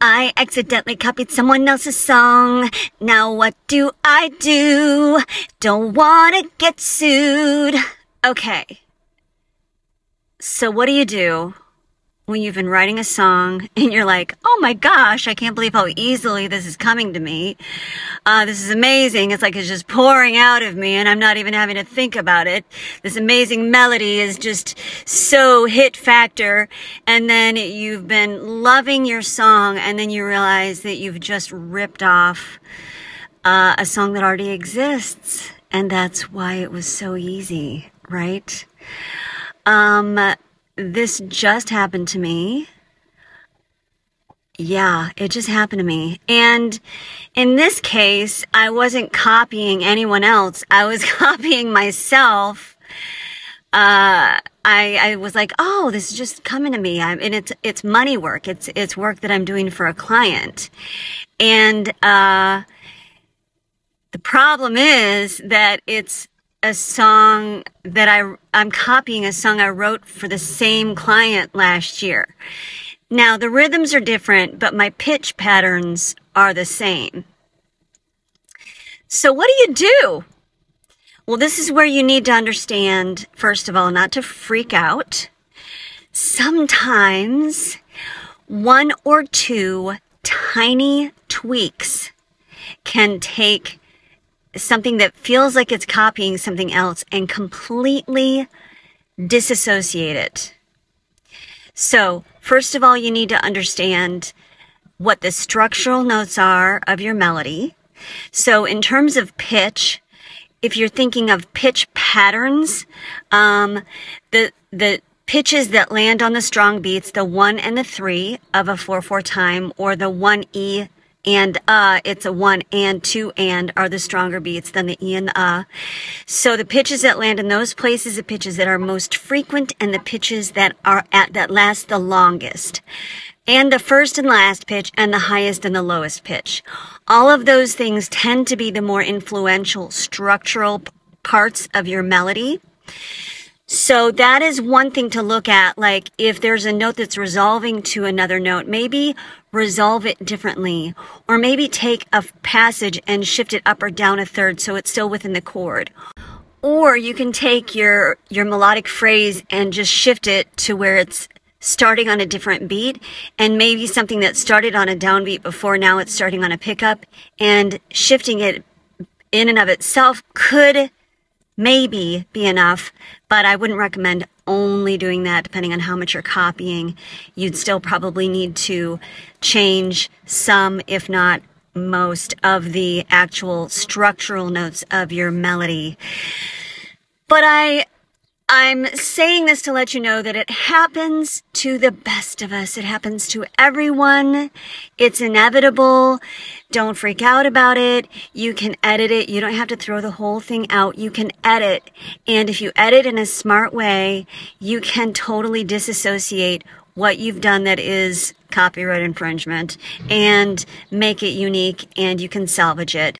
I accidentally copied someone else's song. Now what do I do? Don't wanna get sued. Okay. So what do you do when you've been writing a song and you're like, oh my gosh, I can't believe how easily this is coming to me. Uh, this is amazing. It's like it's just pouring out of me and I'm not even having to think about it. This amazing melody is just so hit factor. And then you've been loving your song and then you realize that you've just ripped off uh, a song that already exists. And that's why it was so easy, right? Um, this just happened to me. Yeah, it just happened to me. And in this case, I wasn't copying anyone else. I was copying myself. Uh, I, I was like, oh, this is just coming to me. I'm, and it's, it's money work. It's, it's work that I'm doing for a client. And, uh, the problem is that it's a song that I, I'm copying a song I wrote for the same client last year. Now the rhythms are different, but my pitch patterns are the same. So what do you do? Well, this is where you need to understand, first of all, not to freak out. Sometimes one or two tiny tweaks can take something that feels like it's copying something else and completely disassociate it. So, first of all, you need to understand what the structural notes are of your melody. So, in terms of pitch, if you're thinking of pitch patterns, um, the the pitches that land on the strong beats, the one and the three of a four four time, or the one E and uh, it's a one and two and are the stronger beats than the e and the uh. So the pitches that land in those places, the pitches that are most frequent, and the pitches that are at that last the longest. And the first and last pitch and the highest and the lowest pitch. All of those things tend to be the more influential structural parts of your melody. So that is one thing to look at. Like if there's a note that's resolving to another note, maybe resolve it differently, or maybe take a passage and shift it up or down a third so it's still within the chord. Or you can take your, your melodic phrase and just shift it to where it's starting on a different beat and maybe something that started on a downbeat before now it's starting on a pickup and shifting it in and of itself could maybe be enough, but I wouldn't recommend only doing that depending on how much you're copying. You'd still probably need to change some, if not most, of the actual structural notes of your melody. But I I'm saying this to let you know that it happens to the best of us. It happens to everyone. It's inevitable. Don't freak out about it. You can edit it. You don't have to throw the whole thing out. You can edit. And if you edit in a smart way, you can totally disassociate what you've done that is copyright infringement and make it unique and you can salvage it.